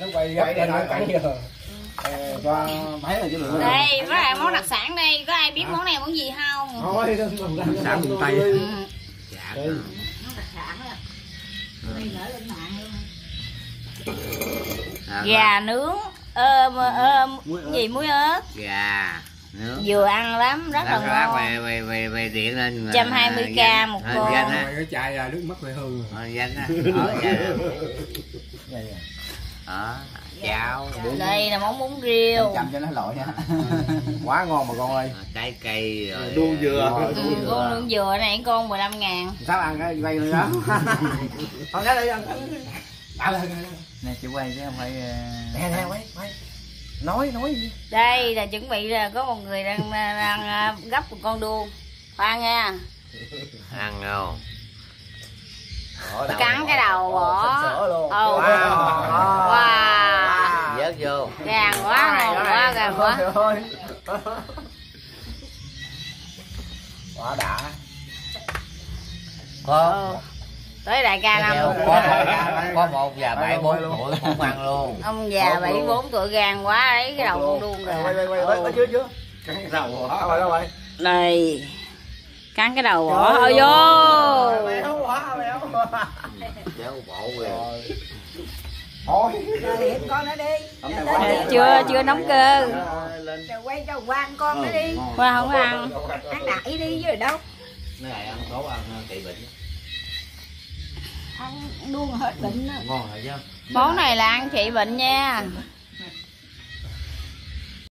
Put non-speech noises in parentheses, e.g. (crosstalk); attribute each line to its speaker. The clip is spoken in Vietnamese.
Speaker 1: nó quay nó cắn giờ cho thấy là chứ được.
Speaker 2: Đây có lại món đặc sản đây? Có ai biết món này món gì không?
Speaker 1: Thôi
Speaker 3: sản miền tây. dạ
Speaker 2: món đặc sản đó đây gửi lên mạng luôn.
Speaker 4: À,
Speaker 2: gà nướng ơm ơm gì muối ớt?
Speaker 4: Gà nướng.
Speaker 2: Vừa ăn lắm rất là ngon.
Speaker 4: về về về về điện lên
Speaker 2: 120k một
Speaker 4: Ờ,
Speaker 2: con.
Speaker 4: danh
Speaker 3: Ngoài
Speaker 4: á
Speaker 3: cái chai nước mất phải hư.
Speaker 4: Ờ, danh á Ờ, đó cháo
Speaker 2: đây là món bún riêu.
Speaker 1: Chậm cho nó lội nha (laughs) quá ngon mà con ơi.
Speaker 4: Ờ, trái cây rồi
Speaker 5: đuông dừa.
Speaker 2: ừ, con nướng dừa này con 15 ngàn.
Speaker 1: Sao ăn cái quay nữa? (laughs) (laughs) Đó thôi cái đây ăn. Nè chị quay chứ không phải nè nè quay quay. Nói nói gì
Speaker 2: đây là chuẩn bị là có một người đang đang à, gấp một con đuông. Khoan nha.
Speaker 4: Ăn không?
Speaker 2: Cắn cái đầu bỏ
Speaker 4: vô.
Speaker 2: Gàn quá ngon quá gàn quá.
Speaker 1: Quá đã.
Speaker 4: Có.
Speaker 2: Tới đại ca năm.
Speaker 4: có một có một và bảy bốn tuổi không ăn luôn.
Speaker 2: Ông già bảy bốn tuổi gàn quá lấy cái đầu con đuông
Speaker 1: quay quay
Speaker 2: rồi
Speaker 1: quay quay chưa chưa. Cắn đầu hả rồi đâu rồi
Speaker 2: này cắn cái đầu bỏ vô.
Speaker 1: béo quá béo
Speaker 4: chéo bộ về
Speaker 1: thôi.
Speaker 6: Con nó đi.
Speaker 1: Không thể quay.
Speaker 2: chưa chưa nóng cơ.
Speaker 6: Rồi quay cho quan con nó đi.
Speaker 2: Qua không ăn.
Speaker 6: Ăn đại đi chứ đâu?
Speaker 4: Này ăn tốt ăn trị bệnh.
Speaker 6: Ăn đuông hết bệnh đó.
Speaker 4: ngon rồi chứ.
Speaker 2: Món này là ăn trị bệnh nha